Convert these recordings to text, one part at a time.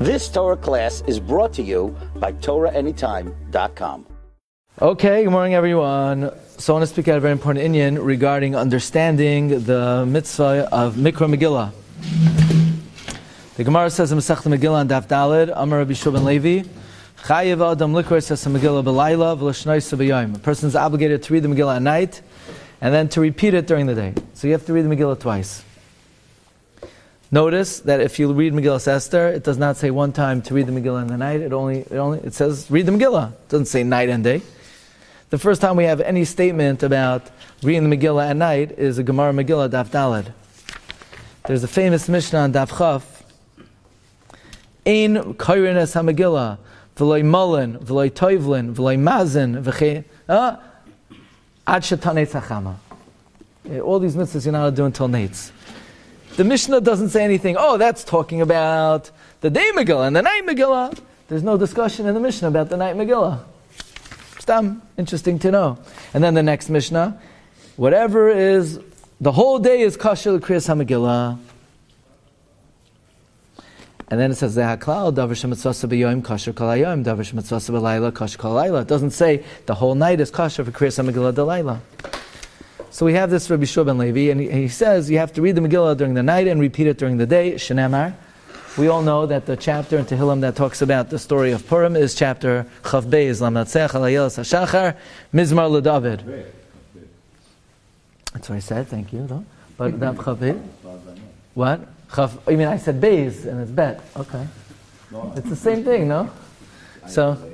This Torah class is brought to you by TorahAnytime.com. Okay, good morning, everyone. So I want to speak out a very important Inyan regarding understanding the mitzvah of Mikra Megillah. The Gemara says in Masechta Megillah on Daf Dalid, Amar Rabbi Shulban Levi, Chayev Adam Likor says Megillah B'layla V'lashnoisa B'yayim. A person is obligated to read the Megillah at night and then to repeat it during the day. So you have to read the Megillah twice. Notice that if you read Megillah Esther, it does not say one time to read the Megillah in the night. It only, it only it says read the Megillah. It doesn't say night and day. The first time we have any statement about reading the Megillah at night is a Gemara Megillah Daf Dalad. There's a famous Mishnah on Daf Chaf. Ein kairin es ha-Megillah, v'loi v'loi toivlin, v'loi mazin, v'chei, uh, ad shetane tzachama. All these mitzvahs you're not allowed to do until nates. The Mishnah doesn't say anything, oh, that's talking about the day Megillah and the night Megillah. There's no discussion in the Mishnah about the night Megillah. Stam, interesting to know. And then the next Mishnah, whatever is, the whole day is kosher l'kriyas ha-Megillah. And then it says, "Zehaklal davar shemitzvasa b'yoyim kosher kol hayoyim, davar shemitzvasa b'layla kosher kol It doesn't say the whole night is kosher for kriyas ha-Megillah delayla. So we have this Rabbi Shua ben Levi, and he, he, says you have to read the Megillah during the night and repeat it during the day. Shenemar. We all know that the chapter in Tehillim that talks about the story of Purim is chapter Chav Beis Lamatzech Alayel Hashachar Mizmar LeDavid. That's what I said. Thank you. No? But that Chav What? Chav. I mean, I said Beis and it's Bet. Okay. It's the same thing, no? So.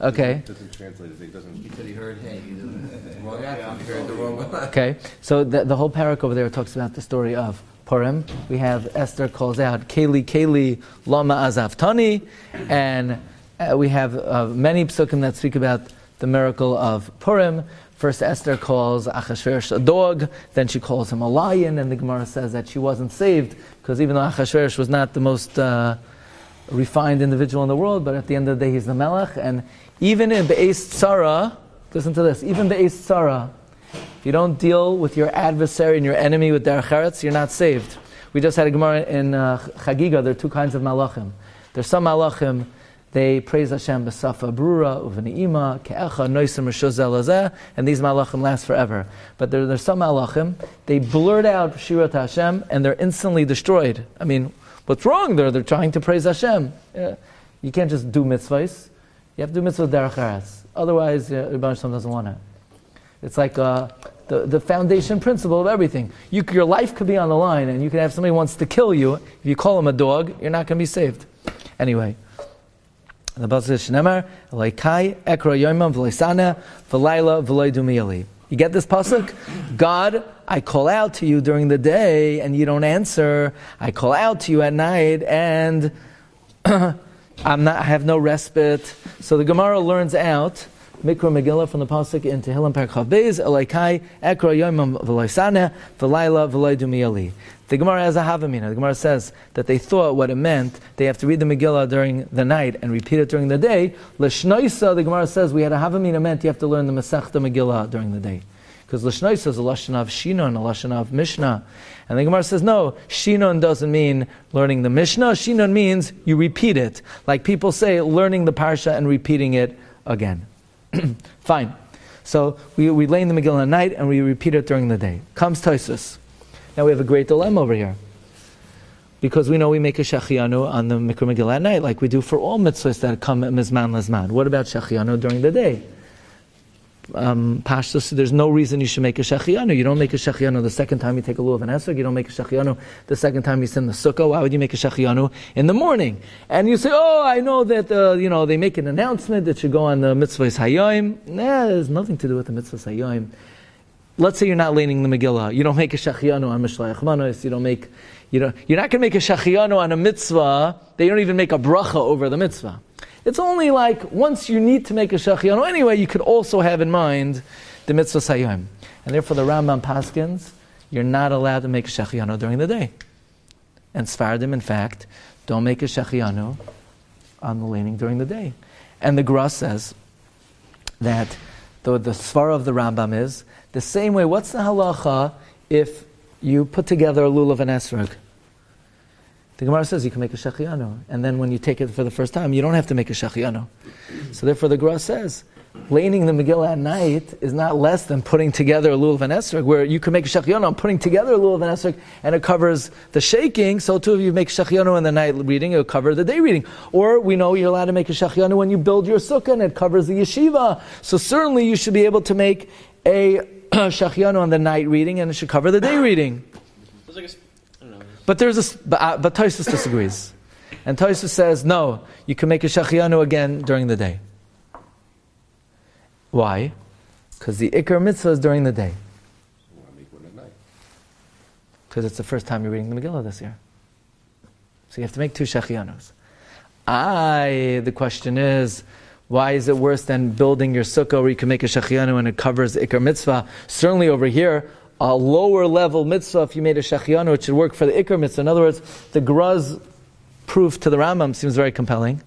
Okay. Doesn't translate. It doesn't. He said he heard hey. He the wrong accent. He heard the wrong one. Okay. So the, the whole parak over there talks about the story of Purim. We have Esther calls out Keli Keli Lama Azaftani, and uh, we have uh, many psukim that speak about the miracle of Purim. First, Esther calls Achashverosh a dog, then she calls him a lion, and the Gemara says that she wasn't saved because even though Achashverosh was not the most uh, refined individual in the world, but at the end of the day, he's the Melech, and even in Be'ez Tzara, listen to this, even Be'ez Tzara, if you don't deal with your adversary and your enemy with derech eretz, you're not saved. We just had a Gemara in uh, Chagiga, there are two kinds of malachim. There's some malachim, they praise Hashem b'safa brura, uvneima, ke'echa, noisim, and these malachim last forever. But there, there's some malachim, they blurt out shirat Hashem, and they're instantly destroyed. I mean, what's wrong there? They're trying to praise Hashem. Yeah. You can't just do mitzvahs. You have to do mitzvah derech eretz. Otherwise, uh, Rebbe doesn't want it. It's like uh, the, the foundation principle of everything. You, your life could be on the line, and you could have somebody who wants to kill you. If you call him a dog, you're not going to be saved. Anyway. The Bible says, "Shnemer laikai ekra yomam v'leisana v'layla v'loidumiyali." You get this pasuk? God, I call out to you during the day, and you don't answer. I call out to you at night, and I'm not, I have no respite. So the Gemara learns out Mikra Megillah from the pasuk in Tehillim Perchav Beis Elaikai Ekra Yomam V'Loisane V'Laila V'Loidumiyali. The Gemara has a Havamina. The Gemara says that they thought what it meant, they have to read the Megillah during the night and repeat it during the day. L'shnoisa, the Gemara says, we had a Havamina meant you have to learn the Masechta Megillah during the day. Because L'shnoisa is a Lashon of Shinon, a Lashon of Mishnah. And the Gemara says, no, Shinon doesn't mean learning the Mishnah. Shinon means you repeat it. Like people say, learning the Parsha and repeating it again. Fine. So we, we lay in the Megillah at night and we repeat it during the day. Comes Tosus. Now we have a great dilemma over here. Because we know we make a Shechianu on the Mikra Megillah at night, like we do for all mitzvahs that come Mizman Lazman. What about Shechianu during the day? Um, pashtus, there's no reason you should make a shechianu. You don't make a shechianu the second time you take a lulav and esrog. You don't make a shechianu the second time you send the sukkah. Why would you make a shechianu in the morning? And you say, oh, I know that uh, you know they make an announcement that should go on the mitzvahs hayoim. Nah, there's nothing to do with the mitzvahs hayoim. Let's say you're not leaning the Megillah. You don't make a shechianu on Mishloach Manos. You don't make, you know, you're not going to make a shechianu on a mitzvah. They don't even make a bracha over the mitzvah. It's only like once you need to make a shachianu anyway, you could also have in mind the mitzvah sayyim. And therefore the Rambam Paskins, you're not allowed to make a shachianu during the day. And Sfardim, in fact, don't make a shachianu on the laning during the day. And the Gra says that the, the svar of the Rambam is the same way. What's the halacha if you put together a lulav and esrog? The Gemara says you can make a shechianu, and then when you take it for the first time, you don't have to make a shechianu. So therefore, the Gemara says laning the Megillah at night is not less than putting together a lulav and esrog, where you can make a shechianu putting together a lulav and esrog, and it covers the shaking. So too, if you make shechianu in the night reading, it will cover the day reading. Or we know you're allowed to make a shechianu when you build your sukkah, and it covers the yeshiva. So certainly, you should be able to make a shechianu on the night reading, and it should cover the day reading. It's like a, s- I don't know. But there's a but, uh, but Tosfos disagrees, and Tosfos says no, you can make a shachianu again during the day. Why? Because the ikar mitzvah is during the day. Because it's the first time you're reading the Megillah this year. So you have to make two shachianus. I, the question is, why is it worse than building your sukkah where you can make a shachianu and it covers the ikar mitzvah? Certainly over here, a lower level mitzvah, if you made a shachianu, it should work for the ikar mitzvah. In other words, the Gra's proof to the Rambam seems very compelling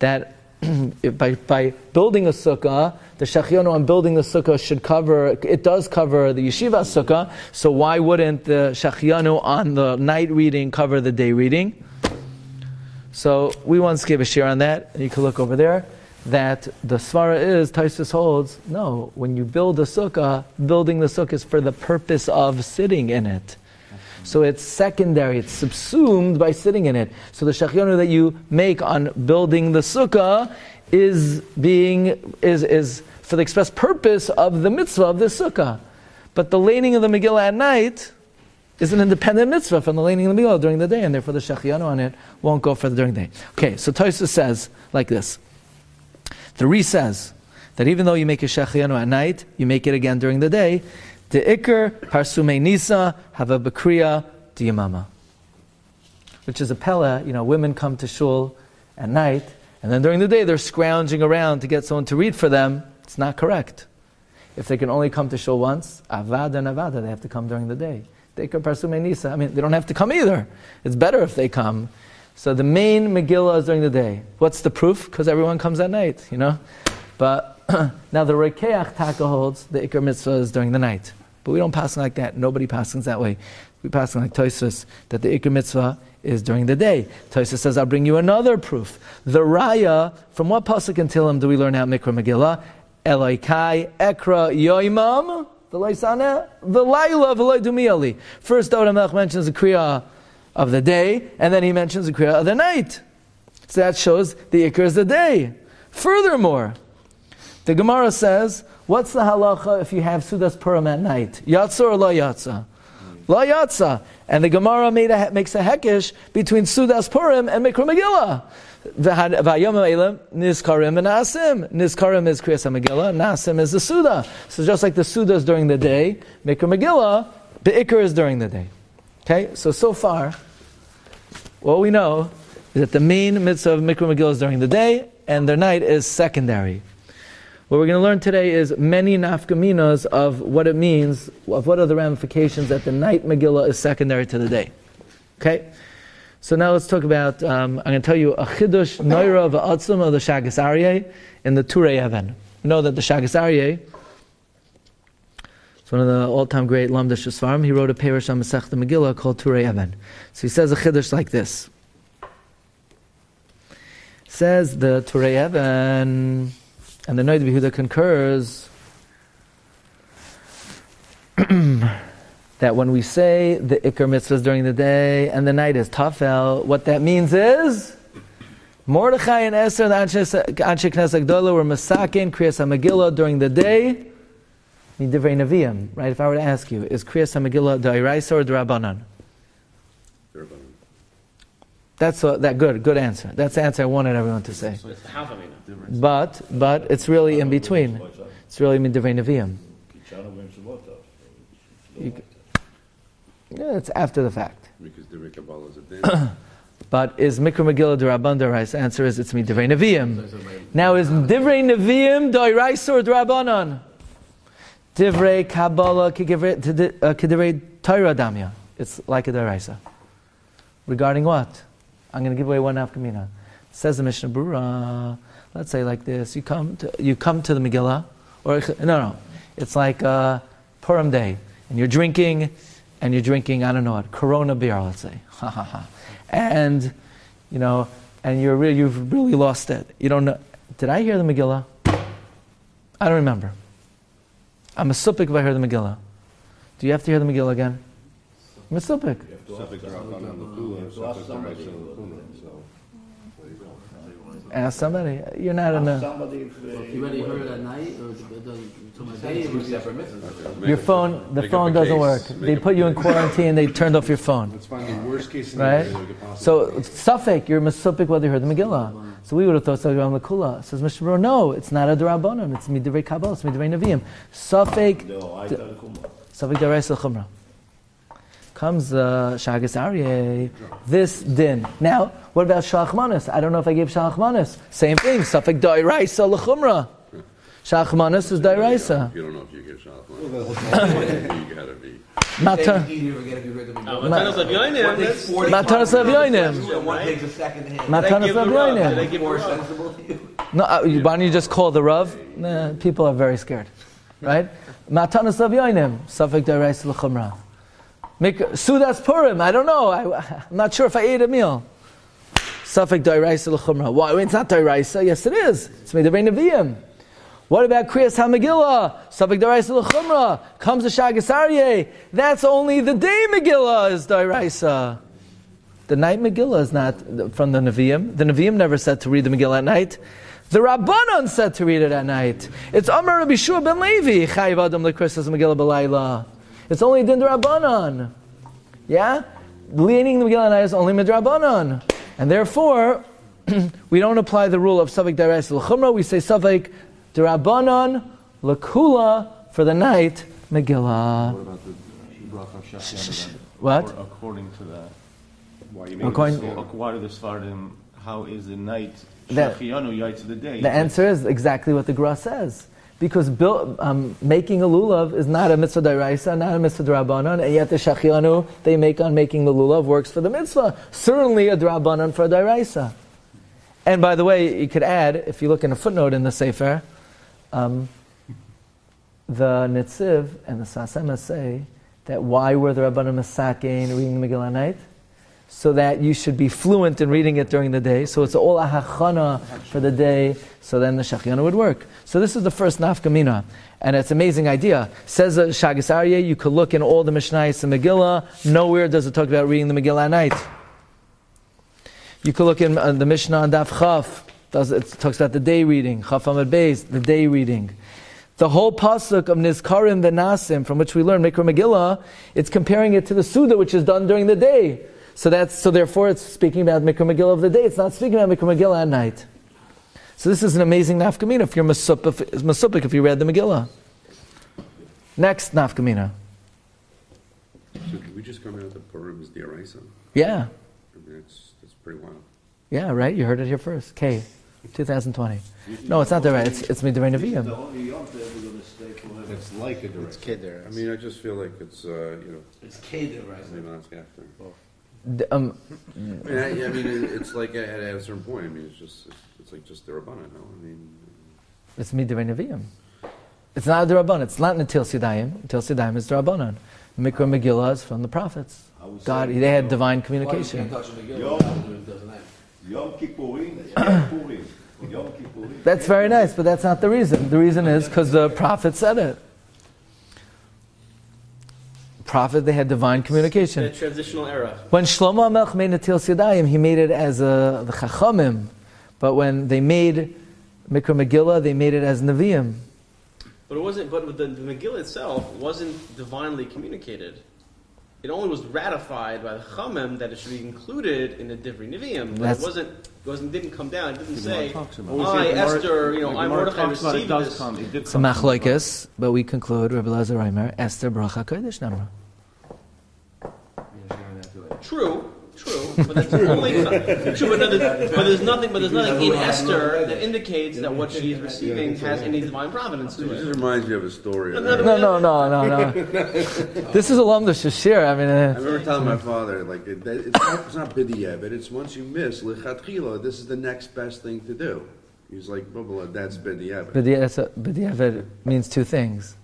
that by, by building a sukkah, the shachianu on building the sukkah should cover, it does cover the yeshiva sukkah, so why wouldn't the shachianu on the night reading cover the day reading? So we once gave a share on that, and you can look over there, that the svara is, Taisus holds, no, when you build a sukkah, building the sukkah is for the purpose of sitting in it. So it's secondary, it's subsumed by sitting in it. So the shachianu that you make on building the sukkah is being, is, is for the express purpose of the mitzvah of the sukkah. But the laning of the Megillah at night is an independent mitzvah from the laning of the Megillah during the day, and therefore the shachianu on it won't go for the during the day. Okay, so Tosa says like this. The Re says that even though you make a shachianu at night, you make it again during the day. The ikr parsume nisa have a bakriya diyamama, which is a pella. You know, women come to shul at night, and then during the day they're scrounging around to get someone to read for them. It's not correct. If they can only come to shul once, avada and avada, they have to come during the day. The ikr parsume nisa. I mean, they don't have to come either. It's better if they come. So the main Megillah is during the day. What's the proof? Because everyone comes at night, you know. But now the Rekeach Taka holds the Iker Mitzvah is during the night. But we don't pass like that. Nobody passes that way. We pass like Toisus that the Iker Mitzvah is during the day. Toisus says, I'll bring you another proof. The Raya, from what Pasuk and Tillim do we learn out Mikra Megillah? Eloikai Ekra Yoimam V'loisana V'layla V'loidumiyali. First, David Melech mentions the Kriya of the day, and then he mentions the Kriya of the night. So that shows the Iker is the day. Furthermore, the Gemara says, what's the halacha if you have Sudas Purim at night? Yatza or La Yatza? La Yatza. And the Gemara a, makes a hekesh between Sudas Purim and Mikra Megillah. Nizkarim and Nasim. Nizkarim is Kriyas HaMegillah, Nasim is the Suda. So just like the Suda is during the day, Mikra Megillah, the Iker is during the day. Okay, so so far, what we know is that the main mitzvah of Mikra Megillah is during the day, and the night is secondary. What we're going to learn today is many nafkaminas of what it means, of what are the ramifications that the night Megillah is secondary to the day. Okay? So now let's talk about, um, I'm going to tell you a chidush noira of the Shagas Aryeh in the Turei Even. You know that the Shagas Aryeh, it's one of the all-time great Lamdash Svarim, he wrote a Perish on Masech the Megillah called Turei Even. So he says a chidush like this. Says the Turei Even, and the Noid Yehuda concurs that when we say the Iker mitzvahs during the day and the night is Tafel, what that means is Mordechai and Esther and Anshe Knesset were Masakin Kriyas HaMegillah during the day. Midivrei Nevi'im, right? If I were to ask you, is Kriyas HaMegillah Da'iraisa or D'Rabbanan? That's a, that good, good answer. That's the answer I wanted everyone to say. So it's half a mina. But, but it's really in between. It's really Midivrei Nevi'im. Yeah, it's after the fact. Because the Kabbalah is a din. But is Mikra Megillah D'Rabban D'Orais? Answer is it's Midivrei Nevi'im. Now is Divrei Nevi'im D'Orais or D'Rabbanan? Divrei Kabbalah Kidivrei uh, Torah Damya. It's like a D'Oraisa. Regarding what? I'm going to give away one afkamina. Says the Mishnah Brura. Let's say like this: you come to you come to the Megillah, or no, no, it's like uh, Purim day, and you're drinking, and you're drinking I don't know what Corona beer, let's say, ha ha ha, and you know, and you're re- you've really lost it. You don't know. Did I hear the Megillah? I don't remember. I'm a supik if I heard the Megillah. Do you have to hear the Megillah again? I'm a supik. Suffix Rabbanan Lakula, suffix Daraisa Lakuna, so. Ask somebody. You're not in a. Somebody if, You already heard it at night, or it doesn't, until my day, it's separate mitzvahs. Your phone, the phone doesn't work. They put you in quarantine. They turned off your phone. Let's find the worst case Right? scenario we could possibly. So suffix, you're a masupik whether you heard the Megillah. So we would have thought Sagram Lakula. Says Mishnah Brura, no, it's not a Darabanan. It's midivrei Kabbalah. It's midivrei Nevi'im. No, I tell Kumar. suffix Darais Chumrah. Comes uh, Shagas Aryeh, this din. Now, what about Shachmanis? I don't know if I gave Shachmanis. Same thing, suffix Dairaisa L'chumrah. Shachmanis is Dairaisa. You don't know if you get shot. You gotta be. Matan- Easier again if you heard the Megillah. Matanos Avyonim, One takes that's- 45 Matanos Avyonim. One takes a second hand. Matanos give the rub? Did I Avyonim. give More sensible to you. No, uh, you- why don't you just call the Rav? Nah, people are very scared. Right? Matanas Avyonim, Safek Darais L'chumrah. Make Sudas Purim, I don't know. I, I'm not sure if I ate a meal. Safek Darais L'chumrah. Why? It's not Dairaisa. Yes, it is. It's made of Nevi'im. What about Kriyas HaMegillah? Safek Darais L'chumrah. Comes the Shagas Aryeh. That's only the day Megillah is Dairaisa. The night Megillah is not from the Nevi'im. The Nevi'im never said to read the Megillah at night. The Rabbanon said to read it at night. It's Amar Rabbi Shua ben Levi. Chayiv Adam lekrisas Megillah b'layla. It's only din Rabbanon. Yeah? Leaning the Megillah at night is only midrabanon. And therefore, we don't apply the rule of Savik Dares l'chumra. We say Savik Darabanon l'kula for the night Megillah. What about the bracha of? What? Or according to that, Why you According- why do the how is the night That- the day? The answer is exactly what the Gra says. Because um, making a lulav is not a mitzvah deraisa, not a mitzvah drabanan, and yet the shachianu they make on making the lulav works for the mitzvah. Certainly a drabanan for a deraisa. And by the way, you could add, if you look in a footnote in the Sefer, um, the Nitziv and the Sasema say that why were the Rabbanim Masakein reading the Megillah night? So that you should be fluent in reading it during the day. So it's all a for the day, so then the Shachiana would work. So this is the first nafkamina. And it's an amazing idea. Says uh, Shagas Aryeh, you could look in all the Mishnayos and Megillah, nowhere does it talk about reading the Megillah at night. You could look in uh, the Mishnah on Daf Chaf. Does, it talks about the day reading. Chaf Amid Beis, the day reading. The whole pasuk of Nizkarim Venasim, from which we learn Mikra Megillah, it's comparing it to the Suda, which is done during the day. So that's so. Therefore, it's speaking about Mikra Megillah of the day. It's not speaking about Mikra Megillah at night. So this is an amazing nafkamina if you're masupik, if you read the Megillah. Next nafkamina. So did we just come out that Purim is the Araisa? Yeah, I mean, that's, that's pretty wild. Yeah, right. You heard it here first. K, 2020. No, it's not the right. It's it's Midrash The only Yom Tov we're gonna stay forever. It's like a Daraisa. Kidder. I mean, I just feel like it's, uh, you know, It's Keder, right? maybe not after. D- Um, I mean, I, I mean, it- it's like at, at a certain point, I mean, it's just, it's, it's like just the Rabbanan, no? I mean, It's Midrash Nevi'im. It's not the Rabbanon. It's not Natil Sidayim. Natil Sidayim is the Rabbanon. Mikra Megillah is from the prophets. God, say, they had divine Well, you communication. Yom Kippurim, Yom Kippurim. That's very nice, but that's not the reason. The reason is because the prophet said it. Prophet, they had divine The communication. transitional era. When Shlomo HaMelech made Natil Sidayim, he made it as a, the Chachamim. But when they made Mikra Megillah, they made it as Nevi'im. But it wasn't. But the, the Megillah itself wasn't divinely communicated. It only was ratified by the Chamim that it should be included in the Divrei Nevi'im. But That's- it wasn't. It wasn't. Didn't come down. It didn't say. Gemara talks about I, it. The Esther, you know, I, Gemara Mordechai, talks about it received does this. come. It did It's a come the machlokes, but we conclude, Rabbi Lazar Reimer, Esther Bracha Kodesh Namra. True, true, but that's only true. But, no, there's- but there's nothing. But there's nothing in Esther that indicates that what she is receiving has any divine providence it to just it. reminds me of a story. No, no, No, no, no, no, no. this is a Lamda Shashir. I mean, I uh, remember telling my father, like, it, that- it's not, it's not bidiyah, but it's once you miss lichatchila, this is the next best thing to do. He's like, blah, blah, blah, that's bidiyah. B'diavad means two things.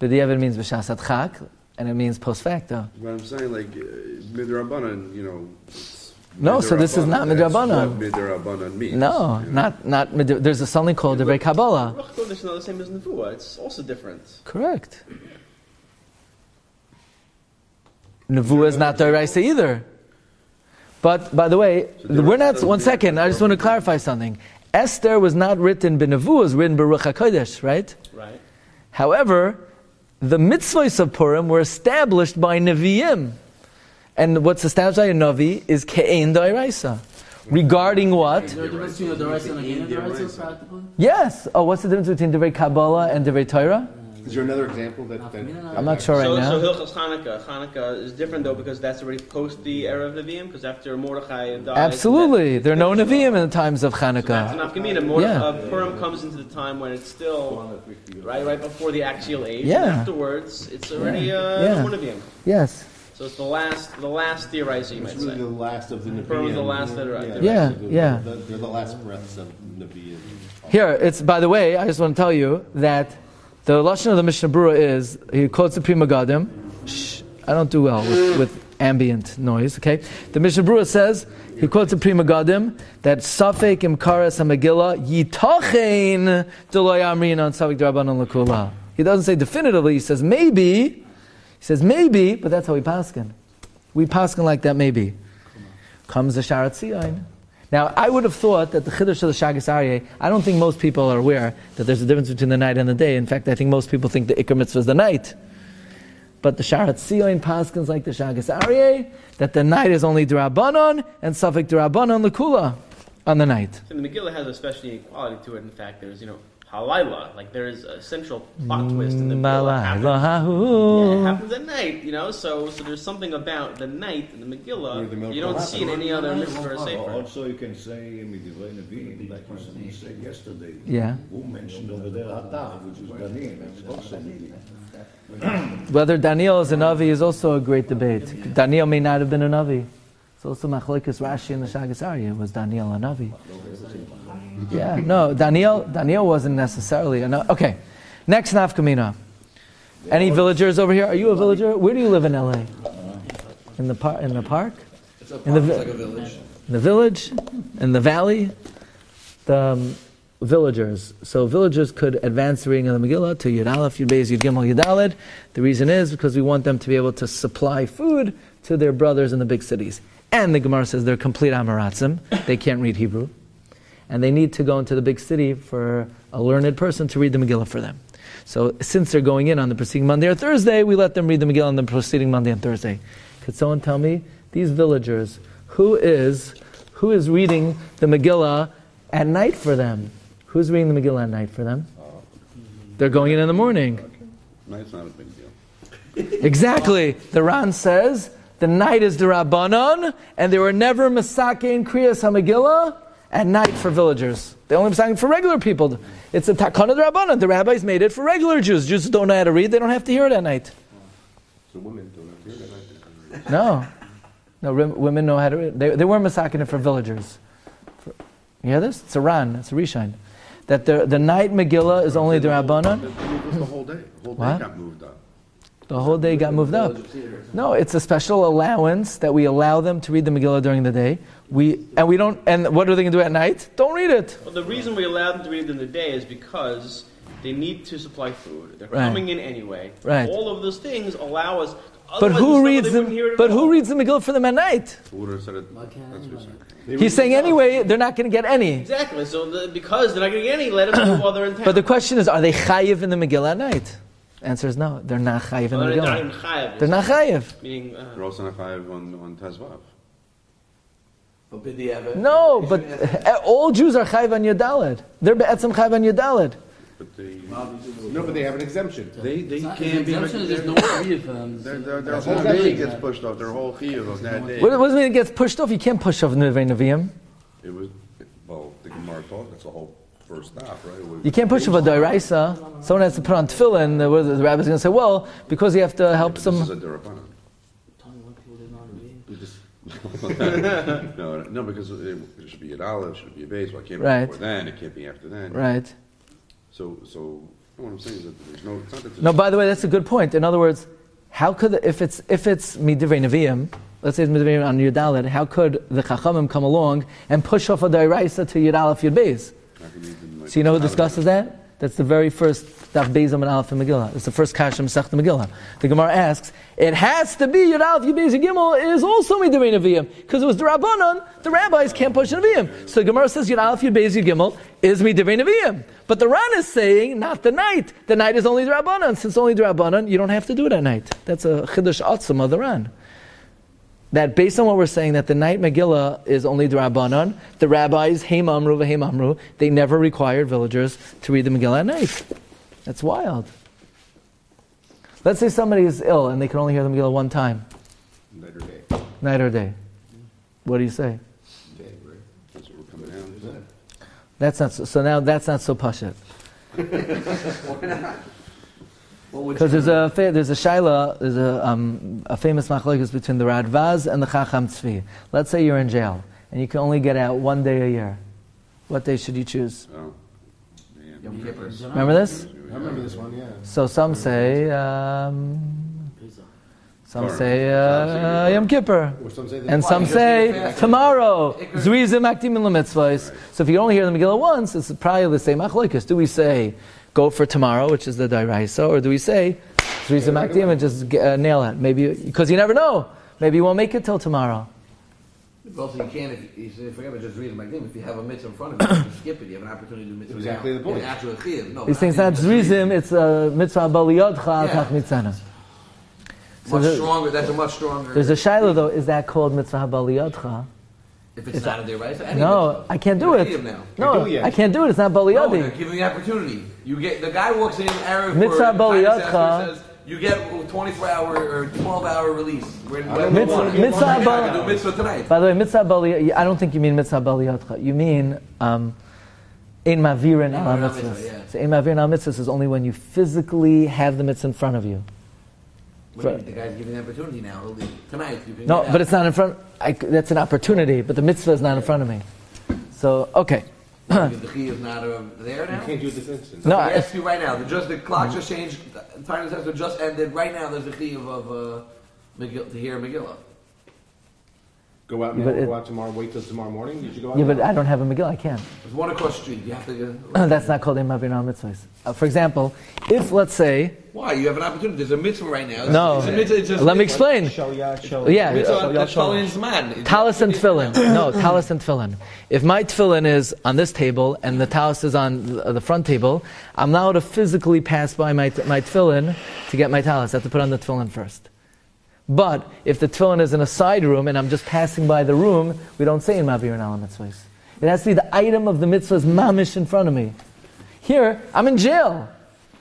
B'diavad means b'shasat chak, and it means post facto. But I'm saying, like, uh, midrabanan, you know, No, so this is not That's midrabanan. what midrabanan means. No, you know. not not. mid- There's a something called Divrei Kabbalah. Ruach Kodesh is not the same as Nevuah. It's also different. Correct. Nevuah is not Doraisa either. But by the way, there we're not. One second, I just want to clarify something. Esther was not written by Nevuah, it was written by Ruach Hakodesh, right? Right. However, the mitzvahs of Purim were established by Nevi'im. And what's established by a Navi is Ke'en Doiraisa. Regarding what? Is there a difference between a Doraisa and a Gain Doraisa practically? Yes. Oh, what's the difference between Divrei Kabbalah and Divrei Torah? Is there another example that? that I'm not sure right so, now. so Hilchas Hanukkah. Hanukkah is different though because that's already post the era of Nevi'im. Because after Mordechai died, Absolutely. There are no finished. Nevi'im in the times of That's an Hanukkah. Afkamina. Mordechai, Yeah. uh, Purim comes into the time when it's still right, right before the axial age. Yeah. And afterwards, it's already uh, Yeah. more Nevi'im. Yes. So it's the last, the last theorizer, you might It's really say. the last of the Nevi'im. Purim is the last that are out there. Yeah, the- yeah. the- They're the last breaths of Nevi'im. Here, it's by the way, I just want to tell you that the lashon of the Mishnah Berurah is he quotes the Pri Megadim. Shh, I don't do well with, with ambient noise. Okay, the Mishnah Berurah says he quotes the Pri Megadim that Safek Imkaras Hamagila Yitachein Deloy Amrin on Safek Drabanan Lakula. He doesn't say definitively. He says maybe. He says maybe, but that's how we paskin. We paskin like that maybe. Comes the Sha'ar HaTziyun. Now, I would have thought that the Chiddush of the Shagas Aryeh, I don't think most people are aware that there's a difference between the night and the day. In fact, I think most people think the Iker Mitzvah is the night. But the Sha'ar HaTziyun paskins like the Shagas Aryeh, that the night is only Durabanon and Safik Durabanon Lakula on the night. So the Megillah has a special quality to it. In fact, there's, you know, Halayla. Like there is a central plot twist in the Megillah. Happens, yeah, it happens at night, you know. So, so there's something about the night in the Where the Megillah you don't will see in any other mitzvah or sefer. Also, you can say in Midivrei Nevi'im, like you said yesterday. Yeah. Who mentioned over there Atah, which is Daniel, that's also Nevi'im. Whether Daniel is a Navi is also a great debate. Daniel may not have been a Navi. It's also Machlekes Rashi and the Shagas Aryeh. Was Daniel a Navi? Yeah, no, Daniel, Daniel wasn't necessarily. Okay, next Nafkamina. Any villagers over here? Are you a villager? Where do you live in LA? In the, par- in the park? It's a In the vi- it's like a village. In the village? In the valley? The um, villagers. So villagers could advance the reading of the Megillah to Yud Aleph, Yud Beis, Yud Gimel, Yud Daled. The reason is because we want them to be able to supply food to their brothers in the big cities. And the Gemara says they're complete Amaratzim. They can't read Hebrew. And they need to go into the big city for a learned person to read the Megillah for them. So since they're going in on the preceding Monday or Thursday, we let them read the Megillah on the preceding Monday and Thursday. Could someone tell me, these villagers, who is, who is reading the Megillah at night for them? Who's reading the Megillah at night for them? They're going in in the morning. Night's not a big deal. Exactly. The Ran says the night is the Rabbanon, and they were never Masake and Kriyas HaMegillah at night for villagers. They only Masake for regular people. It's a Takana the Rabbanon. The rabbis made it for regular Jews. Jews don't know how to read, they don't have to hear it at night. So women don't have to hear that night. No. No, women know how to read. They, they weren't masaking it for villagers. For, you hear this? It's a ran, it's a rishine. That the, the night Megillah is only the Rabbanon. They moved us the whole day. The whole What? got moved up. The whole day got moved up. No, it's a special allowance that we allow them to read the Megillah during the day. We and we don't. And what are they going to do at night? Don't read it. Well, the reason we allow them to read it in the day is because they need to supply food. They're Right. coming in anyway. Right. All of those things allow us. But who reads stuff they wouldn't hear them? But all. who reads the Megillah for them at night? Who would have said it? That's what you're saying. He's saying anyway they're not going to get any. Exactly. So the, because they're not going to get any, let them do while they're in town. But the question is, are they chayiv in the Megillah at night? Answer is no. They're not chayiv in Well, the they're not even Megillah. They're not chayiv. Meaning, uh, They're also not five on, on Tezvav. But B'diavad- No, but uh, all Jews are chayiv on Yodalid. They're be'etzim chayiv on Yodalid. But they, No, but they have an exemption. they, they not- can't the be. exemption is there's no Their, read for them. their, their, their whole not day exemption. gets pushed off. Their whole chiyuv of that day. What, what does it mean it gets pushed off? You can't push off Nivei Nevi'im. It was, well, the Gemara taught, that's the whole first stop, right? It was- You can't push off a Dairaisa. Someone has to put on tefillin. The, what- the rabbi's going to say, well, because you have to help This is some. a Durabanan. Tell me what people didn't know how to read. We just- No, no, because it, it should be an olive, should be a base, well, it can't be Right. before then, it can't be after then. Right. So, so, what I'm saying is that there's no, it's not that. No, by the way, that's a good point. In other words, how could, if it's, if it's Midivrei Nevi'im, let's say it's Midvarim on Yud Dalet, how could the Chachamim come along and push off a Dairaisa to Yud Aleph Yud Beis? So you know who discusses that? That's the very first Daf Beis and Aleph in Megillah. It's the first Kashem Sech Megillah. The Gemara asks, it has to be Yud Aleph Yud Beis Gimel is also Midvarim Aviyim because it was the Rabbanon. The rabbis can't push an Aviyim. So the Gemara says Yud Aleph Yud Beis Gimel is Midvarim Aviyim. But the Ran is saying not the night. The night is only the Rabbanon. Since only the Rabbanon, you don't have to do it at night. That's a Chiddush Atzum of the Ran that based on what we're saying, that the night Megillah is only the Rabbanon, the rabbis, Haim Amru, Amru, they never required villagers to read the Megillah at night. That's wild. Let's say somebody is ill and they can only hear the Megillah one time, Night or day. night or day. What do you say? Day, right? That's what we're coming isn't? That's not so, so now that's not so pashut. Because there's a fa- there's a shaila, there's a, um, a famous machlokes between the Radvaz and the Chacham Tzvi. Let's say you're in jail and you can only get out one day a year. What day should you choose? Oh. Man. Yom Kippur. Remember this? I remember this one, yeah. So some say um, some Or- say uh, Yom Kippur, Or some say and some say tomorrow. Zrizim akdim in mitzvahs. So if you only hear the Megillah once, it's probably the same machlokes. Do we say go for tomorrow, which is the dairaisa, or do we say Zrizim akdim and just g- uh, nail it? Maybe because you never know. Maybe you won't make it till tomorrow. Also, you can't, if you, you forget about just reading my name, if you have a mitzvah in front of you, you can skip it, you have an opportunity to do mitzvah. Exactly now. the point. It's actually a chiyuv. No, These things not just Zrizim, it's a mitzvah baliyodcha Yeah. tach mitzana. So Much there- stronger, that's a much stronger. There's a shaila though. Is that called mitzvah baliyodcha? if it's not a deraisa, any No, mitzvah. I can't do You're it. No, do. I can't do it. It's not No, they're giving you the opportunity. You get the guy walks in Arab Mitzvah for baliyatcha. says you get 24 hour or 12 hour release. We're, I don't Mitzvah- mitzvah I bal- can do mitzvah tonight. By the way, mitzvah baliyot. I don't think you mean mitzvah baliyotcha. You mean um, in mavirin al Ein mavirin al mitzvahs. mitzvah, yeah. So in mavirin al mitzvahs is only when you physically have the mitzvah in front of you. What do you mean? The guy's giving the opportunity now. He'll leave. Tonight, you can No, but it's not in front. I, that's an opportunity, but the mitzvah is not in front of me. So okay. the chiyuv is not uh, there now. You can't do it this instant. No, I I, ask you right now. The just the clock just changed. The time has just ended. Right now, there's a chiyuv of uh, Megillah, to hear Megillah. Go out Yeah, now, but it- out tomorrow, wait till tomorrow morning, Did you go out yeah, but now. I don't have a Megillah. I can't. There's one across the street. You have to. Go. That's not called in mavirin al mitzvahs. Uh, for example, if let's say Why? You have an opportunity. There's a mitzvah right now. no, It's a mitzvah, it's a let me mitzvah. explain. Yeah. Yeah, Mitzvah that's. Talis and tefillin. No, talis and tefillin. If my tefillin is on this table and the talis is on the the front table, I'm allowed to physically pass by my, my tefillin to get my talis. I have to put on the tefillin first. But if the tefillin is in a side room and I'm just passing by the room, we don't say in Mavir and mitzvahs. It has to be the item of the mitzvah's mamish in front of me. Here, I'm in jail.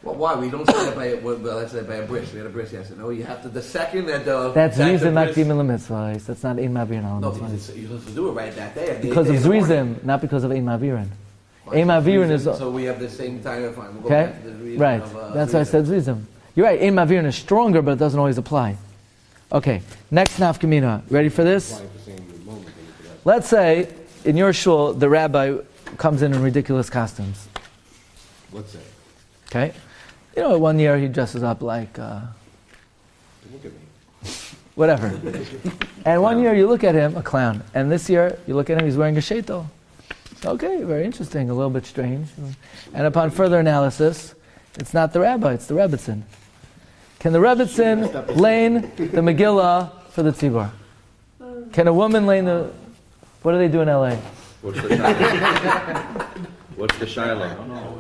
Well, why? We don't say that by well, let's say by a bris. We had a bris yesterday. No, you have to the second that the That's that the Zrizim bris- Makdim in mitzvahs. That's not in Mavir and Alam No, because you're supposed to do it right that day. the Because of day in morning. Zrizim, not because of in Mavirin. Ein so Mavirin is- So we have the same time. Fine, we'll Okay? back to the reason Right. of, uh, That's why I said Zrizim. You're right. Ein Mavirin is stronger, but it doesn't always apply. Okay. Next nafkamina. Ready for this? Apply at the same moment, then you could have- Let's say in your shul the rabbi comes in in ridiculous costumes. Let's say, Okay. You know, one year he dresses up like uh, look at me. whatever, and one year you look at him a clown, and this year you look at him he's wearing a shetel. Okay, very interesting. A little bit strange. And upon further analysis, it's not the rabbi; it's the rebbitzin. Can the rebbitzin lane the Megillah for the tzibur? Can a woman lane the? What do they do in L.A.? What's the Shiloh? What's the Shiloh?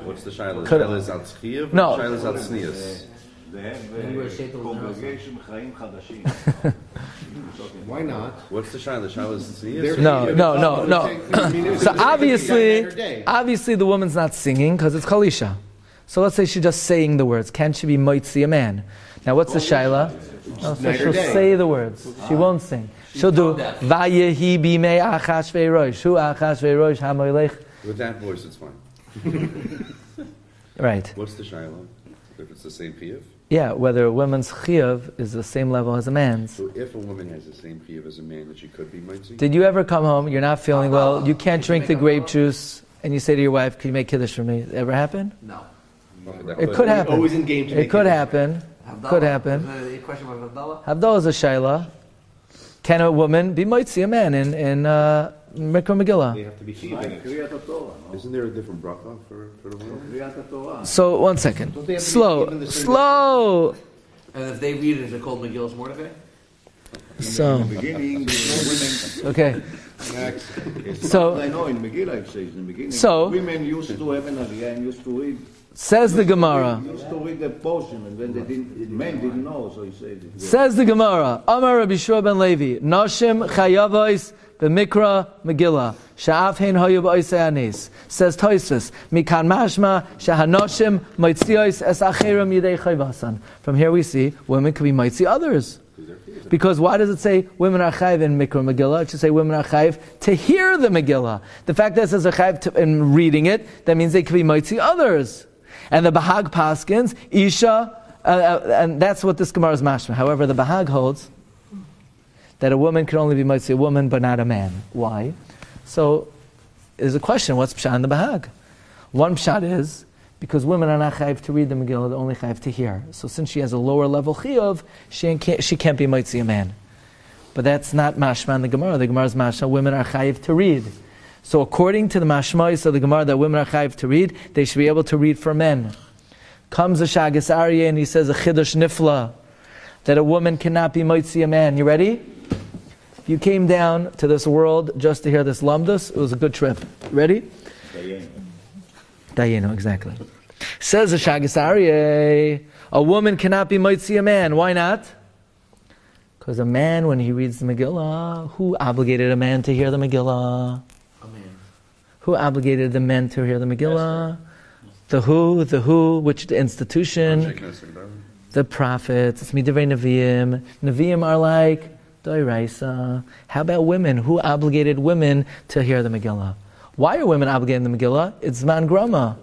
What's the Shiloh? Could- Shiloh's out Tzchiyav? No. Shiloh's out Tznius. They have Anywhere uh, shaitel is congregation Chaim Why not? What's the Shiloh? Shiloh's Tznius? They're- No, no, no, no. I mean, it's- So obviously, night or day. obviously the woman's not singing because it's Kalisha. So let's say she's just saying the words. Can she be moitzi a man? Now what's the shaila? No, oh, so Night or she'll day. say the words. She ah. won't sing. She'll do Vayehi bimei achash ve'rosh. Hu achash ve'rosh hamoilech. With that voice, it's fine. Right. What's the Shiloh? If it's the same Chiyuv? Yeah, whether a woman's chiyuv is the same level as a man's. So if a woman has the same Chiyuv as a man, that she could be Mitzi? Did you ever come home, you're not feeling well, you can't drink the grape juice, and you say to your wife, can you make kiddush for me? Ever happen? No. Okay, that It could- could happen. Always in game It could happen. Havdalah. Could happen. Is there a question Havdalah? Havdalah is a shaila. Can a woman be mitzi a man in in uh, Mikra Megillah? They have to be keeping Torah. Isn't there a different bracha for, for the women? Kriyat So one second, Don't they have to be slow, given the same- slow. And if they read it, is it called Megillus Mordecai? So In the beginning, the okay, women, So- I know in Megillah it says in the beginning, So- women used to have an aliyah and used to read, says the Gemara. used to read the portion, and then they didn't, men didn't know, so he said. Says the Gemara, Amar Rabbi Shua ben Levi, Nashim chayavais b'mikra Megillah, sha'af hein hayu b'oisei. Says Toisus, Mikan mashma shahanoshim moitzios es acherim yidei chayvasan. From here we see women can be mitzi others. Because why does it say women are chayiv in Mikra Megillah? It should say women are chayiv to hear the Megillah. The fact that it says a chayiv in reading it, that means they can be mitzi others. And the Bahag Paskins, Isha, uh, uh, and that's what this Gemara is mashma. However, the Bahag holds that a woman can only be mitzi a woman, but not a man. Why? So, there's a question: What's pshat in the Bahag? One pshat is because women are not chayiv to read the Megillah; they're only chayiv to hear. So, since she has a lower level chiyuv, she can't, she can't be mitzi a man. But that's not mashma in the Gemara. The Gemara is mashma. Women are chayiv to read. So, according to the mashmais of the Gemara, that women are chayiv to read, they should be able to read for men. Comes a Shagas Aryeh and he says a chiddush nifla that a woman cannot be mitzi a man. You ready? If you came down to this world just to hear this lumdus, it was a good trip. Ready? Dayeno, Dayeno, exactly. Says the Shagas Aryeh, a woman cannot be mitzi a man. Why not? Because a man, when he reads the Megillah, who obligated a man to hear the Megillah? A man. Who obligated the men to hear the Megillah? The who, the who, which the institution? The prophets. It's midivrei neviim. Neviim are like doiraisa. How about women? Who obligated women to hear the Megillah? Why are women obligated the Megillah? It's man grama.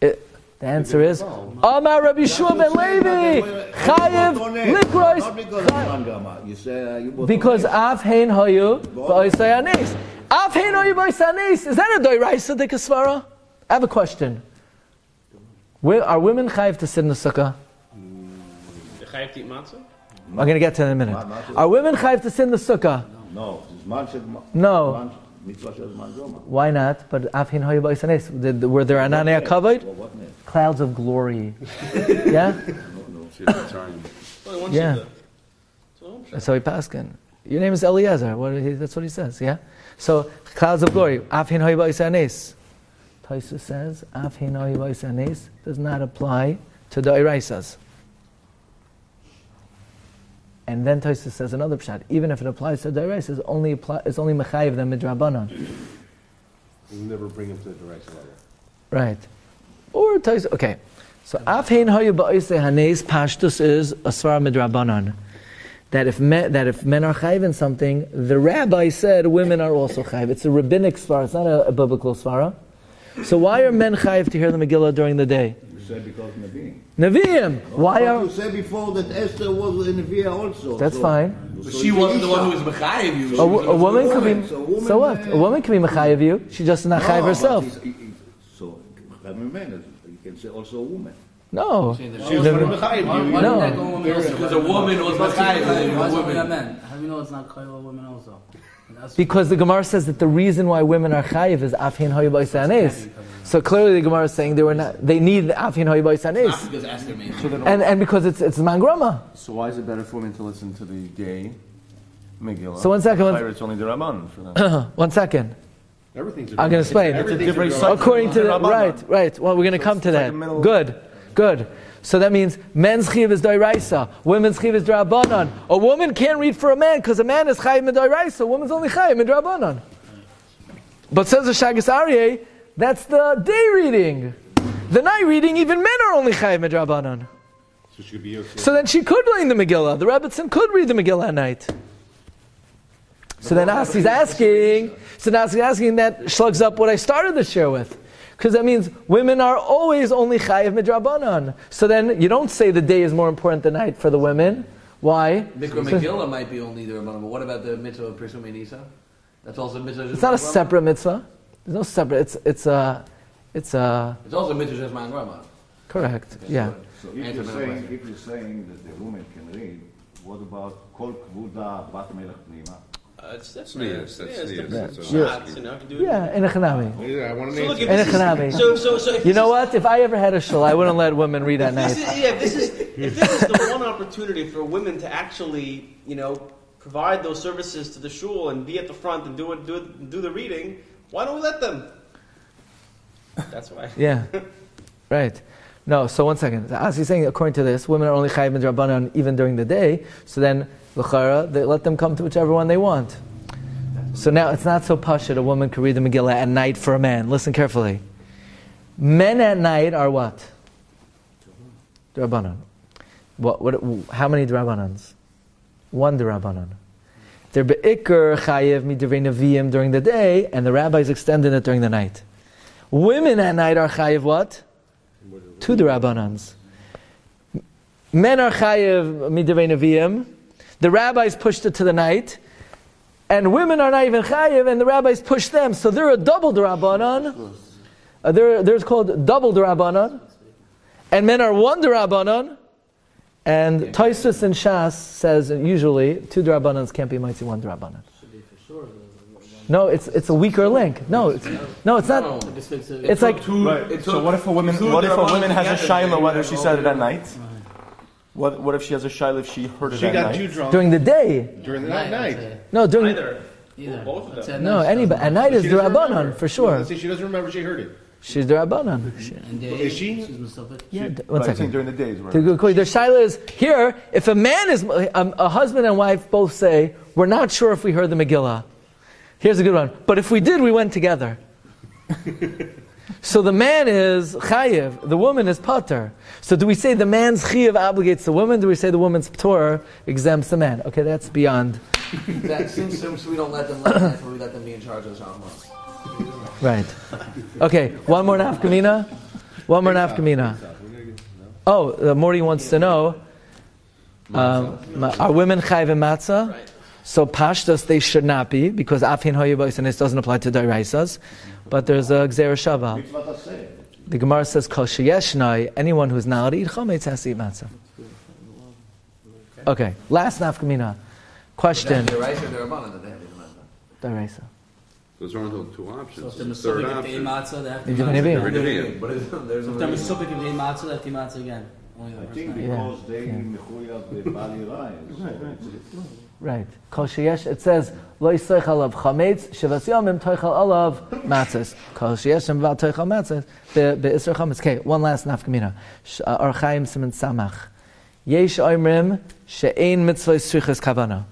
It, the answer is Amar Rabbi Shua ben Levi Chayev Likrois because of Mangama. You say, uh, you both because Av Hein Hayu Ba'osayanis. Av Hein Hayu Ba'osayanis. Is that a doiraisa de kasvara? I have a question. Where, are women chayiv to sit in the sukkah? The chayiv to eat matzah? I'm going to get to that in a minute. Are women chayiv to sit in the sukkah? No, it's man shel ma- No. man- mitzvah shel man goma. Why not? But Av Hein Hayu Ba'osayanis. Did- Were there ananei kavod? Well. Clouds of glory. yeah? Yeah. So, That's how he paskin. Your name is Eliezer. What, that's what he says, yeah? So, clouds of glory. Af hin hoy ba'is Taisa says, Af hin hoy does not apply to the Iraisas. And then Taisa says another pshat. Even if it applies to the Iraisas, only apply, it's only mechayiv them midrabanan. We'll never bring him to the direct level. Right. Or Taisa, okay. So, Af hin hoy ba'is hanes pashtus is a svara midrabanan. That if men, that if men are chayiv in something, the rabbi said women are also chayiv. It's a rabbinic svara. It's not a, a biblical svara. So why are men chayiv to hear the Megillah during the day? You said because Nevi'im. Nevi'im. Why are? you said before that Esther was a Nevi'ah also. That's so- fine. But she it's wasn't the one who was Mechayiv you. She A, uh, a woman could be. So woman, So what? A woman can be mechayiv you. She just is not chayiv No, herself. he- he- So, you can say also a woman. No. She was Mechayiv you. No. Why did that go women also? Because a woman was Mechayiv Why a a woman. men? How do you know it's not Kaiwa women also? Because the Gemara says that the reason why women are chayiv is afhin hoyibay sanes. So clearly the Gemara is saying they were not. They need afhin hoyibay Not sanes. because Esther made So it. then, And and because it's it's mangrama. so why is it better for women to listen to the gay Megillah? So one second, one- Higher, It's only the Rabban for them. One second. Everything's a I'm going to explain. It's a different cycle. According to the Rabbanan. right, right. Well, we're going to come to it's like that. Good, good. So that means men's chiv is doiraisa, women's chiv is drabanan. A woman can't read for a man because a man is chayiv midoiraisa. A woman's only chayiv midrabanan. But says the Shagas Aryeh, that's the day reading. The night reading, even men are only chayiv midrabanan. So she could be okay. So then she could read the Megillah. The Rebbetzin could read the Megillah at night. So then Asi's asking, so now Asi's asking that slugs up what I started the share with. Because that means women are always only chayiv midrabanan. So then you don't say the day is more important than night for the women. Why? Mikra So- Megillah might be only the Rabbanim, but what about the mitzvah of Pirsum Nisa? That's also a mitzvah. It's not a separate mitzvah. There's no separate. It's it's a it's a It's also a mitzvah just man grandma. correct. Yeah. So Answer if you're saying, question. if you're saying that the woman can read, What about Kol Kvuda Bat Melech Pnima? Uh, that's Yes, yeah, that's it's yes, different. that's It's what not, you know, you can do it. Yeah, in a chanami. Yeah, I want an So look, answer. if In a this chanami. so, so, so You know is- what? If I ever had a shul, I wouldn't let women read at night. is, yeah, if this is if this is the one opportunity for women to actually, you know, provide those services to the shul and be at the front and do it, do it, do the reading, why don't we let them? That's why. Yeah, right. No, so one second. As he's saying, according to this, women are only chayiv and rabbanon even during the day. So then, l'chara, they let them come to whichever one they want. So now it's not so pashut a woman could read the Megillah at night for a man. Listen carefully. Men at night are what? Rabbanon. What, what, how many Rabbanans? One Rabbanon. They're be'ikr chayiv midivrei during the day, and the rabbis extended it during the night. Women at night are chayiv what? Two Rabbanans. Men are chayiv midivrei. The rabbis pushed it to the night, and women are not even chayiv, and the rabbis push them. So they're a double Rabbanon. Uh, they're, there's called double Rabbanon, and men are one Rabbanon. And Toisus and Shas says usually two Rabbanans can't be mighty one Rabbanan. No, it's it's a weaker link. No, it's, no, it's not. It's like Right. So what if a woman? What if a woman has a shaila whether she said it at night? What What if she has a shaila if she heard it She at got night? too drunk during the day. during the night. No, during Either. Either. Both of them. It's no night. anybody at night is She the doesn't remember. Rabbanon for sure. Let's see, she doesn't remember she heard it. She's the Rabbanon. She- And day, Is she? She's Mustafid. Yeah, d- But I'm saying second. during the days. The Right? good question- The shaila is here. If a man is um, a husband and wife both say we're not sure if we heard the Megillah. Here's a good one. But if we did, we went together. so the man is chayiv, the woman is pater. So do we say the man's chayiv obligates the woman? Do we say the woman's ptor exempts the man? Okay, that's beyond. That since, since we don't let them let them, we let them be in charge of the Shalom. Right. Okay, one more nafkamina. One more nafkamina. Oh, uh, Morty wants to know um, are women chayiv in matzah? Right. So pashtas they should not be because afin hoyabos and this doesn't apply to dairaisas, but there's a gzera shava. The Gemara says kol sheyeshnai anyone who's not allowed to eat chametz has to eat matzah. Okay, last nafkamina. Question. They're right or they're abundant that they have to remember. Daraisa. Those aren't the two So options. if they're third if they eat option. matzah, they have to If eat you're matzah. gonna be- Revi'im. But there's If a they're reason. If they eat matzah, they have to eat matzah again. I think because they mechuyav b'bali rayas. Right. Kol sheyesh, it says, lo yisoich alav chametz, shevas yomim toichal alav matzes. Kol sheyesh em val toichal matzes, be isra chametz. Okay, one last nafkamina. Uh, Orach Chaim samach. Yesh oimrim, she'ein mitzvah striches kavana.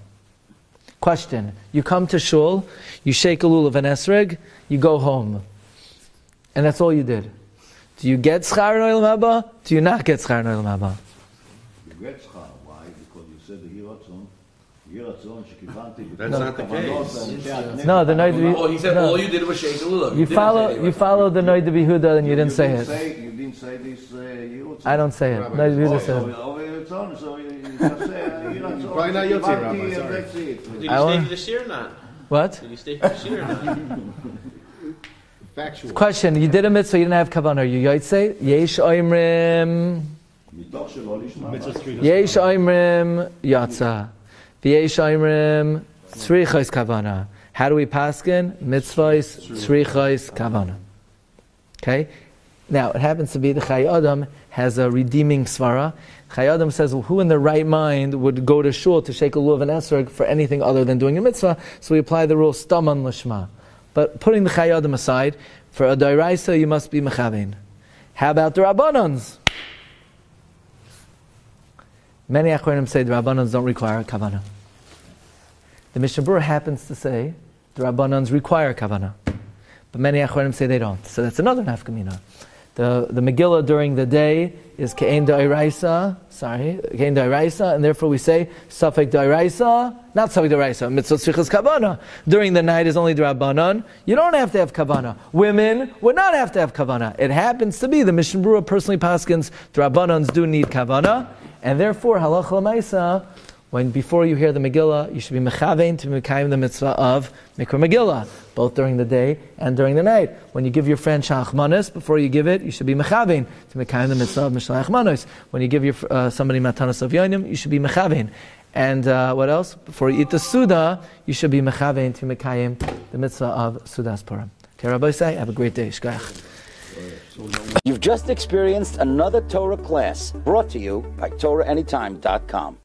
Question. You come to shul, you shake a lulav and esrog, you go home. And that's all you did. Do you get schar in oil haba? Do you not get schar in oil haba? You get schar. Why? Because you said the that's not the case. No, the night Behuda. Oh, he said no. all you did was shake the lulav. You, you follow, you follow the Noda B'Yehuda and you, didn't say it. You didn't say this. Uh, I don't say it. No, Behuda said. Over you say Yihi Ratzon. Probably not Yotzi, Rabbi. Sorry. That's it. Did you stay for the shir or not? What? Did you stay for the shir or not? Factual. Question: You did a mitzvah, you didn't have kavanah. You yotze? Yesh oimrim. Yesh oimrim yatsa. V'yesh oimrim, tzrichos kavanah. How do we paskin? Mitzvahs, tzrichos kavanah. Okay? Now, it happens to be the Chayei Adam has a redeeming svara. Chayei Adam says, well, who in their right mind would go to shul to shake a lulav and esrog for anything other than doing a mitzvah? So we apply the rule staman lishma. But putting the Chayei Adam aside, for a dairaisa you must be mechavein. How about the rabbanans? Many achronim say the rabbanans don't require kavana. The Mishnah happens to say the rabbanans require kavana. But many achronim say they don't. So that's another nafkamina. The, the Megillah during the day is Ke'en Da'iraisa, sorry, Ke'en Da'iraisa, and therefore we say Safek Da'iraisa, not Safek Da'iraisa, Mitzvot Kavana. During the night is only Rabbanan. You don't have to have Kavana. Women would not have to have Kavana. It happens to be the Mishnah Berurah personally paskins, the Rabbanans do need Kavana, and therefore, halach l'maisa, when before you hear the Megillah, you should be mechavein to mekayim the mitzvah of mikra Megillah, both during the day and during the night. When you give your friend shachmanis, before you give it, you should be mechavein to mekayim the mitzvah of mishlach manos. When you give your, uh, somebody matanas of yonim, you should be mechavein. And uh, what else? Before you eat the Suda, you should be mechavein to mekayim the mitzvah of Seudas Purim. Okay, Rabbi say, have a great day. Shkach. You've just experienced another Torah class brought to you by TorahAnytime.com.